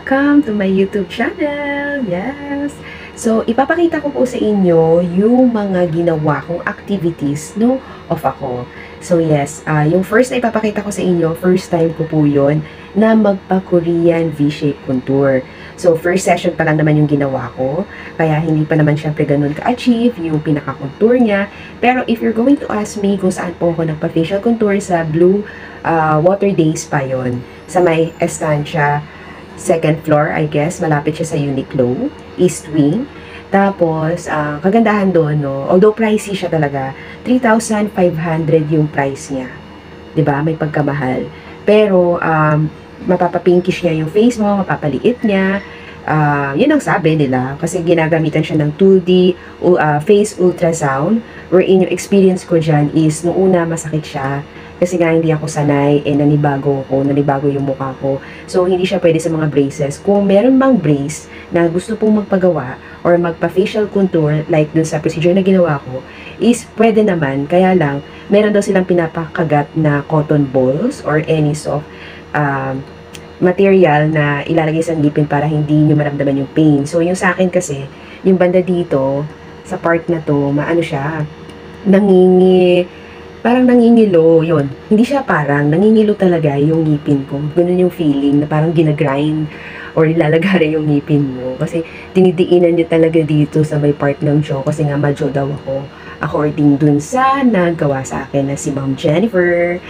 Welcome to my YouTube channel! Yes! So, ipapakita ko po sa inyo yung mga ginawa kong activities no off ako. So, yes, uh, yung first na ipapakita ko sa inyo, first time ko po yun na magpa-Korean V-shape contour. So, first session pa lang naman yung ginawa ko. Kaya hindi pa naman syempre ganun ka-achieve yung pinaka-contour niya. Pero if you're going to ask me kung saan po ako nagpa-facial contour sa Blue uh, Water Days pa yon Sa may estancia, second floor, I guess. Malapit siya sa Uniqlo, East Wing. Tapos, uh, kagandahan doon, no, although pricey siya talaga, 3,500 yung price niya. ba May pagkamahal. Pero, um, mapapapinkish niya yung face mo, mapapaliit niya. Uh, yun ang sabi nila kasi ginagamitan siya ng 2D uh, face ultrasound wherein yung experience ko dyan is nung una masakit siya kasi nga hindi ako sanay eh nanibago ko, nanibago yung mukha ko. So hindi siya pwede sa mga braces. Kung meron bang brace na gusto pong magpagawa or magpa-facial contour like dun sa procedure na ginawa ko is pwede naman. Kaya lang meron daw silang pinapakagat na cotton balls or any soft um, material na ilalagay sa ngipin para hindi nyo maramdaman yung pain. So, yung sa akin kasi, yung banda dito, sa part na to, maano siya, nangingi, parang nangingilo, yon Hindi siya parang, nangingilo talaga yung ngipin ko. Ganun yung feeling na parang ginagrind or nilalagari yung ngipin mo. Kasi dinidiinan niya talaga dito sa may part ng jaw kasi nga madyo daw ako according dun sa nagawa sa akin na si Ma'am Jennifer.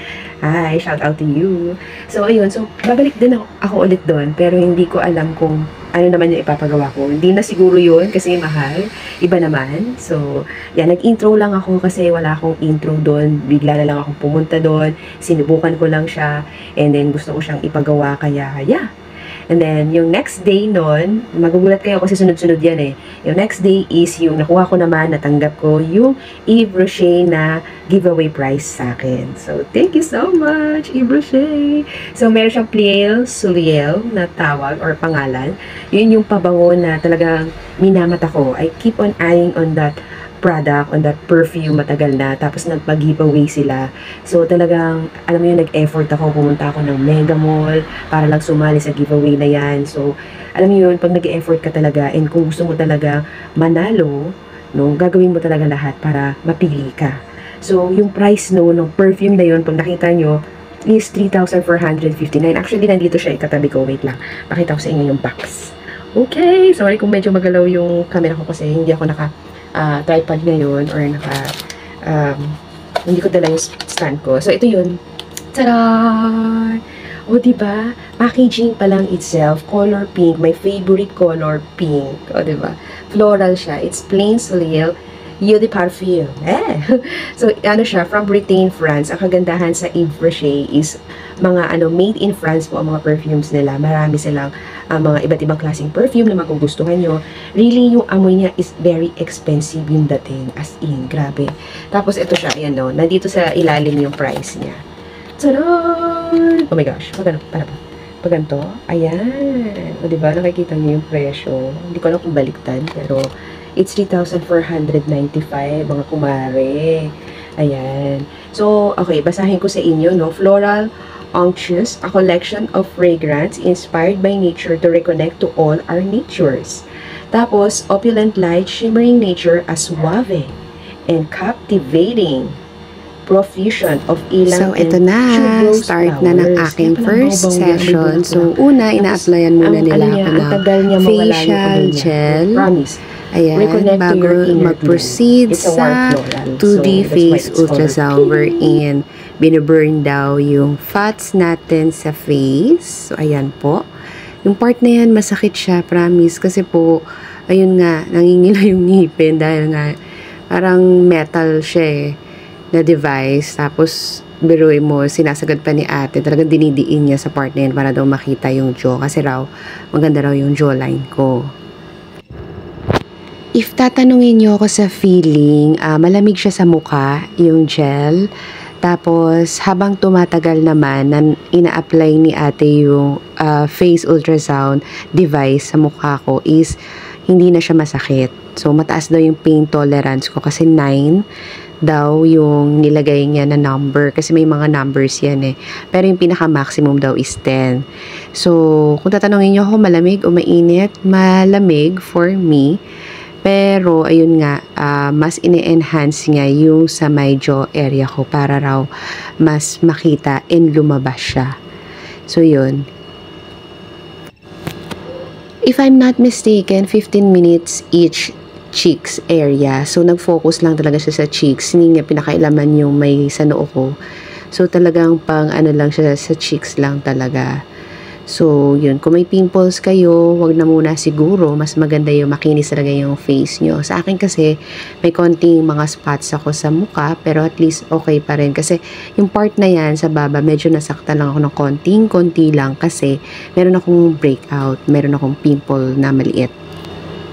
Hi, shout out to you. So, ayun. So, babalik din ako, ako ulit doon. Pero hindi ko alam kung ano naman yung ipapagawa ko. Hindi na siguro yun kasi mahal. Iba naman. So, yan. Nag-intro lang ako kasi wala akong intro doon. Bigla na lang akong pumunta doon. Sinubukan ko lang siya. And then, gusto ko siyang ipagawa. Kaya, yeah And then, yung next day nun, magugulat kayo kasi sunod-sunod yan eh. Yung next day is yung nakuha ko naman, natanggap ko yung Yves Rocher na giveaway prize sa akin. So, thank you so much, Yves Rocher. So, meron siyang Pliel Suriel na tawag or pangalan. Yun yung pabango na talagang minamat ako. I keep on eyeing on that product, on that perfume, matagal na. Tapos nagpag-giveaway sila. So talagang, alam mo yun, nag-effort ako, pumunta ako ng Mega Mall para lang sumali sa giveaway na yan. So, alam mo yun, pag nag-effort ka talaga and kung gusto mo talaga manalo, no, gagawin mo talaga lahat para mapili ka. So, yung price no, ng perfume na yun, pag nakita nyo, is 3,459. Actually, nandito siya ikatabi ko. Wait lang. Pakita ko sa inyo yung box. Okay. Sorry kung medyo magalaw yung camera ko kasi hindi ako naka uh, tripod ngayon or naka um, hindi ko dala yung stand ko. So, ito yun. Tada! O, oh, diba? Packaging pa lang itself, color pink. My favorite color, pink. O, diba? Floral siya. It's plain Soleil Eau de Parfum. Eh! so, ano siya, from Britain, France. Ang kagandahan sa Yves Rocher is mga ano, made in France po ang mga perfumes nila. Marami silang uh, mga iba't ibang klaseng perfume na magugustuhan nyo. Really, yung amoy niya is very expensive yung dating. As in, grabe. Tapos, ito siya, ayan no, nandito sa ilalim yung price niya. Tadaan! Oh my gosh, pag ano, para ba? Pag ganito, ayan. O, diba, nakikita niyo yung presyo. Hindi ko alam kung baliktad, pero It's 3,495, mga kumare. Ayan. So, okay, basahin ko sa inyo, no? Floral Unctuous, a collection of fragrance inspired by nature to reconnect to all our natures. Tapos, opulent light, shimmering nature as suave and captivating profusion of ilang So, ito na. Start na ng aking first session. So, una, ina-applyan muna nila ako ng facial gel. Promise Ayan, bago mag-proceed sa 2D so, face ultrasound wherein binaburn daw yung fats natin sa face. So, ayan po. Yung part na yan, masakit siya, promise. Kasi po, ayun nga, nangingila yung ngipin dahil nga parang metal siya eh, na device. Tapos, biruin mo, sinasagad pa ni ate, talagang dinidiin niya sa part na yan para daw makita yung jaw. Kasi raw, maganda raw yung jawline ko. If tatanungin niyo ako sa feeling, uh, malamig siya sa mukha, yung gel. Tapos, habang tumatagal naman, na ina-apply ni ate yung uh, face ultrasound device sa mukha ko is hindi na siya masakit. So, mataas daw yung pain tolerance ko kasi 9. daw yung nilagay niya na number kasi may mga numbers yan eh. Pero yung pinaka-maximum daw is 10. So, kung tatanungin niyo ako malamig o mainit, malamig for me. Pero, ayun nga, uh, mas ine-enhance nga yung sa my jaw area ko para raw mas makita and lumabas siya. So, yun. If I'm not mistaken, 15 minutes each cheeks area. So, nag-focus lang talaga siya sa cheeks. Hindi niya pinakailaman yung may sa noo ko. So, talagang pang ano lang siya sa cheeks lang talaga. So, yun. Kung may pimples kayo, wag na muna siguro. Mas maganda yung makinis talaga yung face nyo. Sa akin kasi, may konting mga spots ako sa muka, pero at least okay pa rin. Kasi yung part na yan sa baba, medyo nasakta lang ako ng konting, konti lang. Kasi meron akong breakout, meron akong pimple na maliit.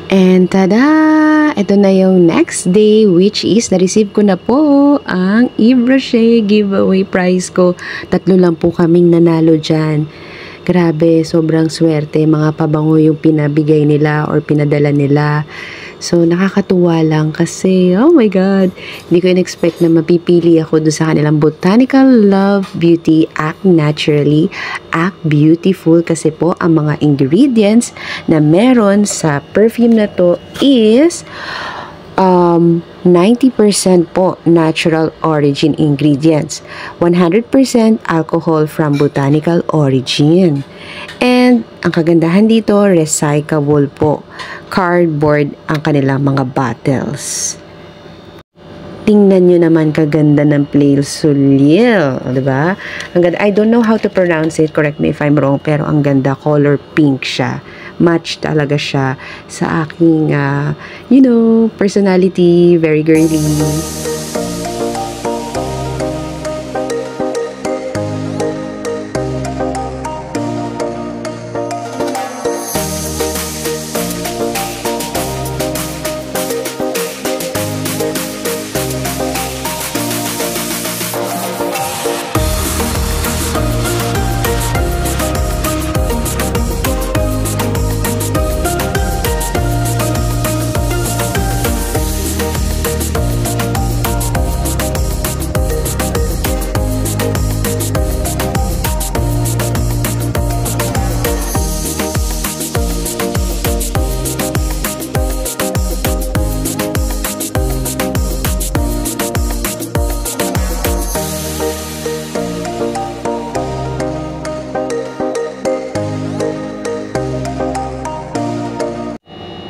And tada! Ito na yung next day which is na-receive ko na po ang Ibrashe giveaway prize ko. Tatlo lang po kaming nanalo dyan. Grabe, sobrang swerte. Mga pabango yung pinabigay nila or pinadala nila. So, nakakatuwa lang kasi, oh my God, hindi ko in-expect na mapipili ako doon sa kanilang Botanical Love Beauty Act Naturally, Act Beautiful kasi po ang mga ingredients na meron sa perfume na to is um, 90% po natural origin ingredients, 100% alcohol from botanical origin. And ang kagandahan dito, recyclable po. Cardboard ang kanilang mga bottles. Tingnan nyo naman kaganda ng Plail Sulil, di ba? Ang ganda. I don't know how to pronounce it, correct me if I'm wrong, pero ang ganda, color pink siya. Match talaga siya sa aking, uh, you know, personality, very girly.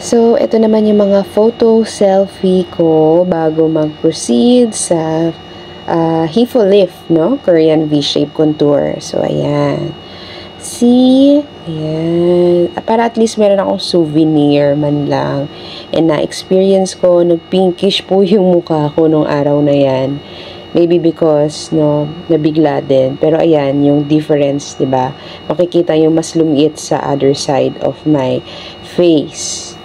So, ito naman yung mga photo selfie ko bago mag-proceed sa uh, Hifo Lift, no? Korean V-shape contour. So, ayan. See? Ayan. Para at least meron akong souvenir man lang. And na-experience ko, nag-pinkish po yung mukha ko nung araw na yan. Maybe because, no, nabigla din. Pero ayan, yung difference, 'di ba? Makikita yung mas lumiit sa other side of my face.